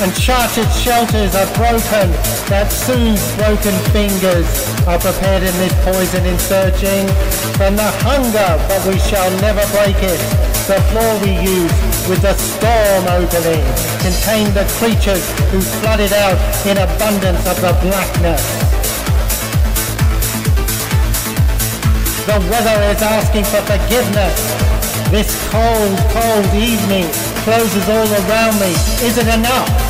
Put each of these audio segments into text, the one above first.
Uncharted shelters are broken that soothe broken fingers are prepared in this poison in searching. From the hunger but we shall never break it the floor we use with the storm opening contain the creatures who flooded out in abundance of the blackness. The weather is asking for forgiveness. This cold cold evening closes all around me. Is it enough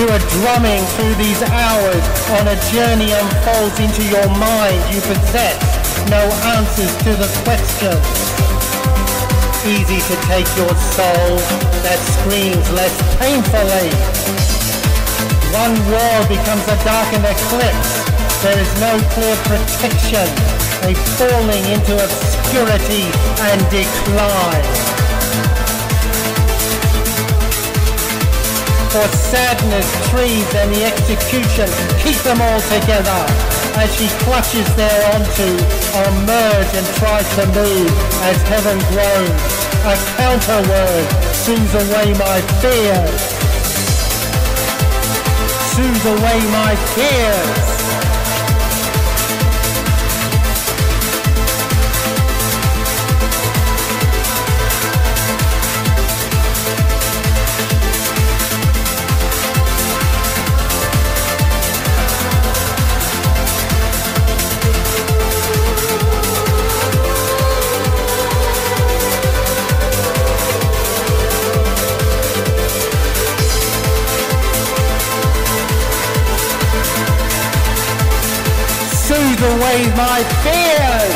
to a drumming through these hours on a journey unfolds into your mind. You possess no answers to the questions easy to take your soul that screams less painfully. One world becomes a darkened eclipse. There is no clear protection a falling into obscurity and decline for sadness, trees and the execution, keep them all together. As she clutches thereonto, I'll merge and tries to move as heaven groans. A counter word soothes away my fears. Soothes away my fears. Away my fears.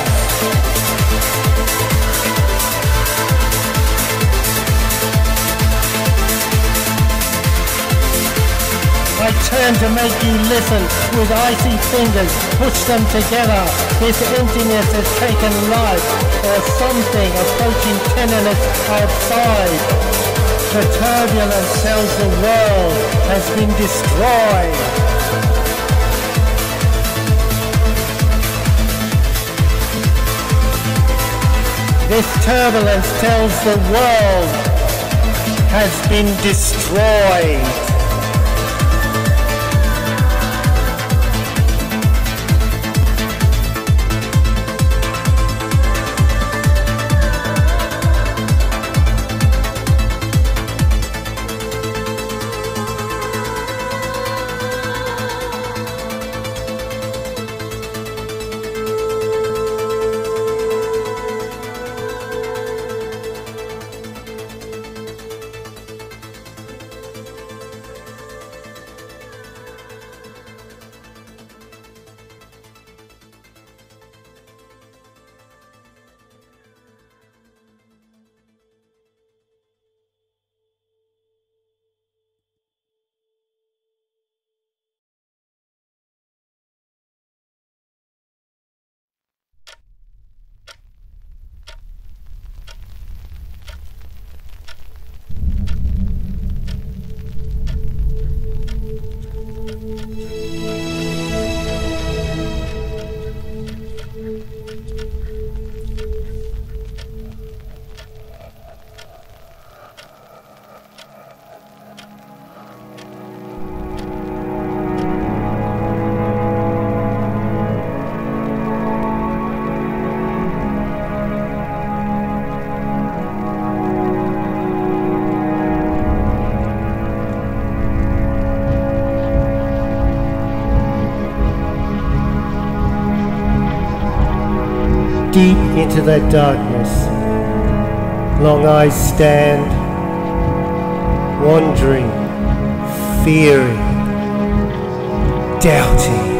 I turn to make you listen with icy fingers, push them together. This emptiness has taken life, or something approaching tenderness outside. The turbulence tells the world has been destroyed. This turbulence tells the world has been destroyed. Into that darkness. Long I stand, wondering, fearing, doubting.